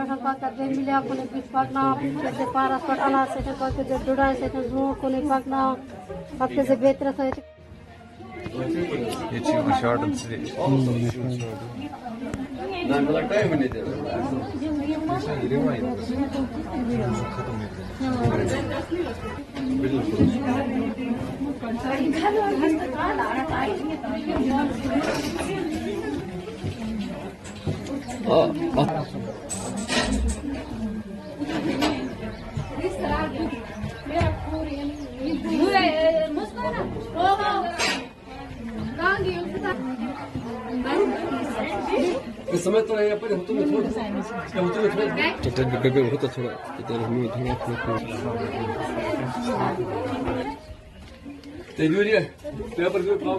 पकड़ दे मिले को नहीं पकना पीछे से पारा पर अला से तो के पकना से बेहतर से समय तो नहीं अपन होते में थोड़ा होते में थोड़ा चटर डब्बे में होता थोड़ा चटर में थोड़ा थोड़ा तेजूरिया पेपर पे पाओ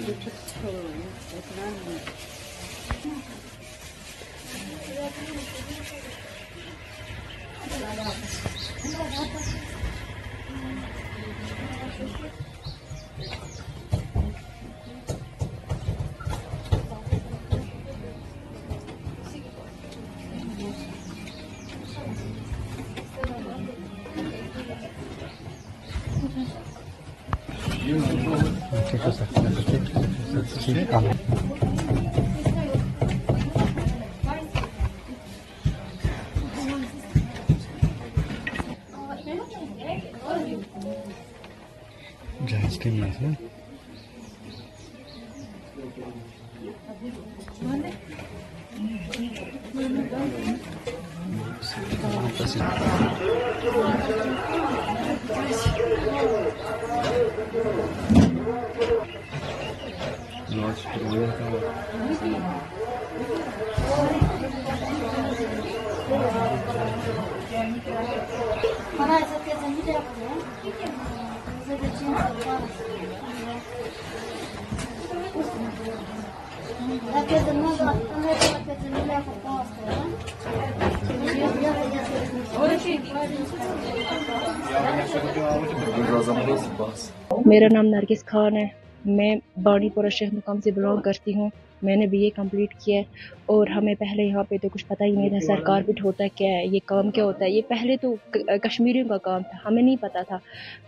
बड़े ठीक है जहाज़ के लिए ना ¿eh? मेरा नाम नरगिस खान है मैं बाड़ीपुरा शेख मुकाम से बिलोंग करती हूँ। मैंने बीए कंप्लीट किया है और हमें पहले यहाँ पे तो कुछ पता ही नहीं था सर कारपेट होता है क्या है, ये काम क्या होता है। ये पहले तो कश्मीरियों का काम था, हमें नहीं पता था।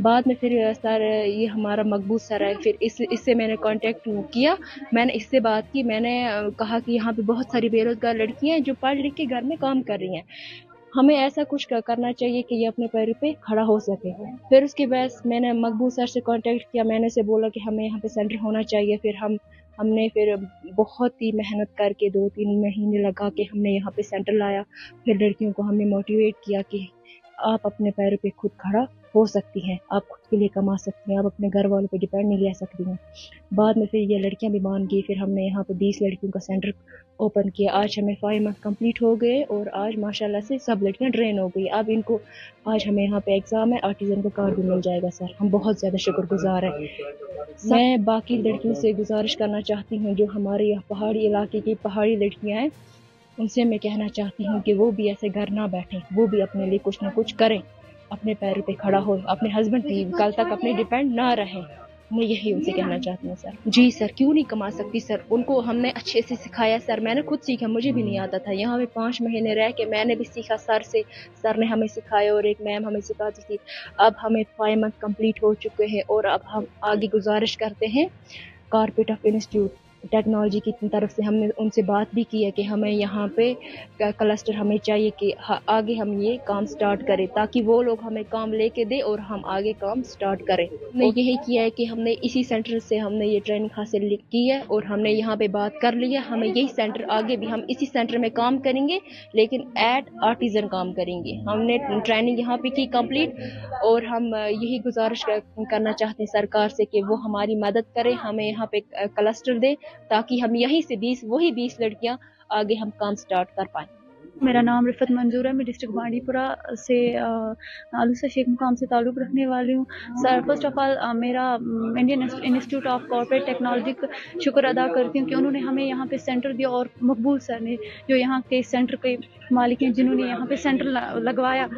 बाद में फिर सर, ये हमारा मकबूल सर है, फिर इस, इससे मैंने कांटेक्ट किया, मैंने इससे बात की, मैंने कहा कि यहाँ पे बहुत सारी बेरोजगार लड़कियाँ हैं जो पढ़ लिख के घर में काम कर रही हैं। हमें ऐसा कुछ करना चाहिए कि ये अपने पैर पे खड़ा हो सके। फिर उसके बाद मैंने मकबूल सर से कांटेक्ट किया। मैंने से बोला कि हमें यहाँ पे सेंटर होना चाहिए। फिर हम, हमने फिर बहुत ही मेहनत करके दो तीन महीने लगा के हमने यहाँ पे सेंटर लाया। फिर लड़कियों को हमने मोटिवेट किया कि आप अपने पैरों पे खुद खड़ा हो सकती हैं। आप खुद के लिए कमा सकती हैं। आप अपने घर वालों पे डिपेंड नहीं रह सकती हैं। बाद में फिर ये लड़कियाँ भी मान गई। फिर हमने यहाँ पे बीस लड़कियों का सेंटर ओपन किया। आज हमें फाइव मंथ कंप्लीट हो गए और आज माशाल्लाह से सब लड़कियाँ ट्रेन हो गई। अब इनको, आज हमें यहाँ पे एग्ज़ाम है। आर्टिजन का कार्ड भी मिल जाएगा सर हम बहुत ज़्यादा शुक्रगुजार हैं। मैं बाकी लड़कियों से गुजारिश करना चाहती हूँ, जो हमारे यहाँ पहाड़ी इलाके की पहाड़ी लड़कियाँ हैं उनसे मैं कहना चाहती हूँ कि वो भी ऐसे घर ना बैठें वो भी अपने लिए कुछ ना कुछ करें। अपने पैरों पे खड़ा हो अपने हस्बैंड की कल तक अपने डिपेंड ना रहें। मैं यही उनसे कहना चाहती हूँ सर जी सर क्यों नहीं कमा सकती सर उनको हमने अच्छे से सिखाया सर मैंने खुद सीखा मुझे भी नहीं आता था। यहाँ पे पाँच महीने रह के मैंने भी सीखा सर से। सर ने हमें सिखाया और एक मैम हमें सिखाती थी। अब हमें फाइव मंथ कंप्लीट हो चुके हैं और अब हम आगे गुजारिश करते हैं। कारपेट ऑफ़ इंस्टीट्यूट टेक्नोलॉजी की तरफ़ से हमने उनसे बात भी की है कि हमें यहाँ पे क्लस्टर हमें चाहिए कि आगे हम ये काम स्टार्ट करें ताकि वो लोग हमें काम लेके दे और हम आगे काम स्टार्ट करें। हमने यही किया है कि हमने इसी सेंटर से हमने ये ट्रेनिंग हासिल की है और हमने यहाँ पे बात कर ली है। हमें यही सेंटर आगे भी हम इसी सेंटर में काम करेंगे लेकिन एट आर्टिजन काम करेंगे। हमने ट्रेनिंग यहाँ पे की कंप्लीट और हम यही गुजारिश करना चाहते हैं सरकार से कि वो हमारी मदद करे हमें यहाँ पे क्लस्टर दे ताकि हम यहीं से बीस, वही बीस लड़कियाँ आगे हम काम स्टार्ट कर पाएँ। मेरा नाम रिफत मंजूर है, मैं डिस्ट्रिक्ट बांडीपुरा से आलूसा शेख मुकाम से ताल्लुक़ रखने वाली हूँ। सर फ़र्स्ट ऑफ़ ऑल मेरा Indian Institute of Corporate Technology का शुक्र अदा करती हूँ कि उन्होंने हमें यहाँ पे सेंटर दिया और मकबूल सर ने जो यहाँ के सेंटर के मालिक हैं, जिन्होंने यहाँ पे सेंटर लगवाया।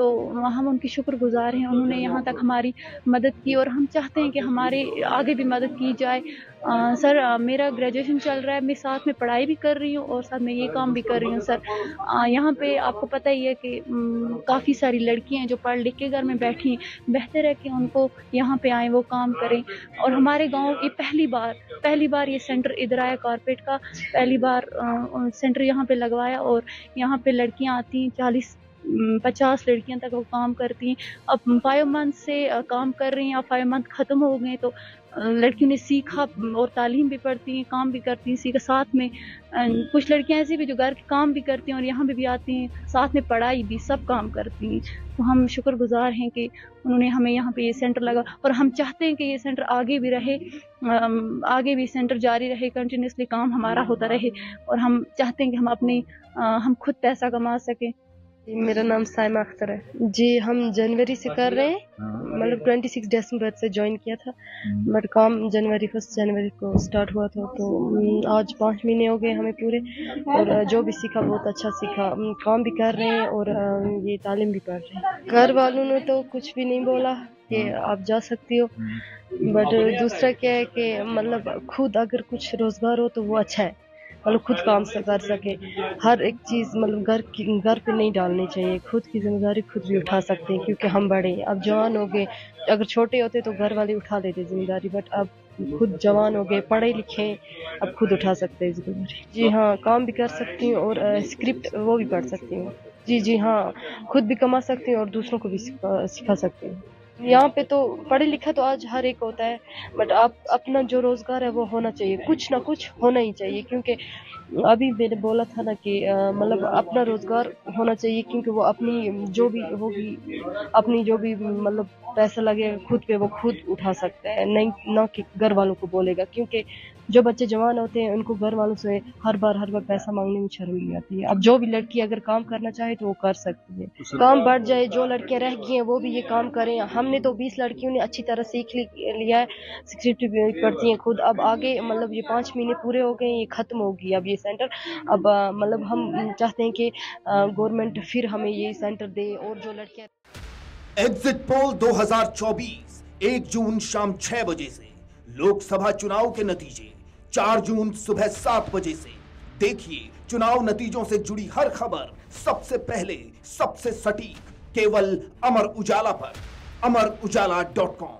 तो हम उनकी शुक्रगुजार हैं। उन्होंने यहाँ तक हमारी मदद की और हम चाहते हैं कि हमारे आगे भी मदद की जाए। आ, सर आ, मेरा ग्रेजुएशन चल रहा है। मैं साथ में पढ़ाई भी कर रही हूँ और साथ में ये काम भी कर रही हूँ सर। यहाँ पे आपको पता ही है कि काफ़ी सारी लड़कियाँ जो पढ़ लिख के घर में बैठी हैं। बेहतर है कि उनको यहाँ पे आए वो काम करें। और हमारे गाँव ये पहली बार पहली बार ये सेंटर इधर आया कारपेट का। पहली बार आ, सेंटर यहाँ पे लगवाया और यहाँ पे लड़कियाँ आती हैं चालीस पचास लड़कियाँ तक वो काम करती हैं। अब फाइव मंथ से काम कर रही हैं अब फाइव मंथ ख़त्म हो गए तो लड़कियों ने सीखा और तालीम भी पढ़ती हैं, काम भी करती हैं, सीखा साथ में। कुछ लड़कियाँ ऐसी भी जो घर के काम भी करती हैं और यहाँ पे भी आती हैं, साथ में पढ़ाई भी, सब काम करती हैं। तो हम शुक्रगुजार हैं कि उन्होंने हमें यहाँ पे ये सेंटर लगा और हम चाहते हैं कि ये सेंटर आगे भी रहे आगे भी सेंटर जारी रहे कंटिन्यूसली काम हमारा होता रहे और हम चाहते हैं कि हम अपनी हम खुद पैसा कमा सकें। मेरा नाम साइमा अख्तर है। जी हम जनवरी से कर रहे हैं। मतलब ट्वेंटी सिक्स दिसंबर से ज्वाइन किया था। बट काम जनवरी फ़र्स्ट जनवरी को स्टार्ट हुआ था तो आज पाँच महीने हो गए हमें पूरे। और जो भी सीखा बहुत अच्छा सीखा। काम भी कर रहे हैं और ये तालीम भी पढ़ रहे हैं। घर वालों ने तो कुछ भी नहीं बोला कि आप जा सकती हो। बट दूसरा क्या है कि मतलब खुद अगर कुछ रोज़गार हो तो वो अच्छा है। मतलब खुद काम से कर सके। हर एक चीज़ मतलब घर की, घर पे नहीं डालनी चाहिए। खुद की ज़िम्मेदारी खुद भी उठा सकते हैं क्योंकि हम बड़े अब जवान हो गए, अगर छोटे होते तो घर वाले उठा लेते ज़िम्मेदारी बट अब खुद जवान हो गए, पढ़े लिखे अब खुद उठा सकते हैं ज़िम्मेदारी। जी हाँ काम भी कर सकती हूँ और स्क्रिप्ट वो भी पढ़ सकती हूँ। जी जी हाँ खुद भी कमा सकती हूँ और दूसरों को भी सिखा सकती हूँ। यहाँ पे तो पढ़े लिखा तो आज हर एक होता है बट आप अपना जो रोज़गार है वो होना चाहिए, कुछ ना कुछ होना ही चाहिए, क्योंकि अभी मैंने बोला था ना कि मतलब अपना रोज़गार होना चाहिए, क्योंकि वो अपनी जो भी होगी, अपनी जो भी मतलब पैसा लगेगा खुद पे वो खुद उठा सकता है। नहीं ना कि घर वालों को बोलेगा क्योंकि जो बच्चे जवान होते हैं उनको घर वालों से हर बार हर बार पैसा मांगने में शर्म नहीं आती है। अब जो भी लड़की अगर काम करना चाहे तो वो कर सकती है। तो काम बढ़ जाए जो लड़कियाँ रह गई हैं वो भी ये काम करें। हमने तो बीस लड़कियों ने अच्छी तरह सीख लिया है पढ़ती हैं खुद। अब आगे मतलब ये पाँच महीने पूरे हो गए ये खत्म होगी अब ये सेंटर अब मतलब हम चाहते हैं कि गवर्नमेंट फिर हमें ये सेंटर दे और जो लड़कियाँ एग्जिट पोल 2024 एक जून शाम छह बजे से। लोकसभा चुनाव के नतीजे, चार जून सुबह सात बजे से। देखिए, चुनाव नतीजों से जुड़ी हर खबर सबसे पहले, सबसे सटीक, केवल अमर उजाला पर। Amar Ujala dot com.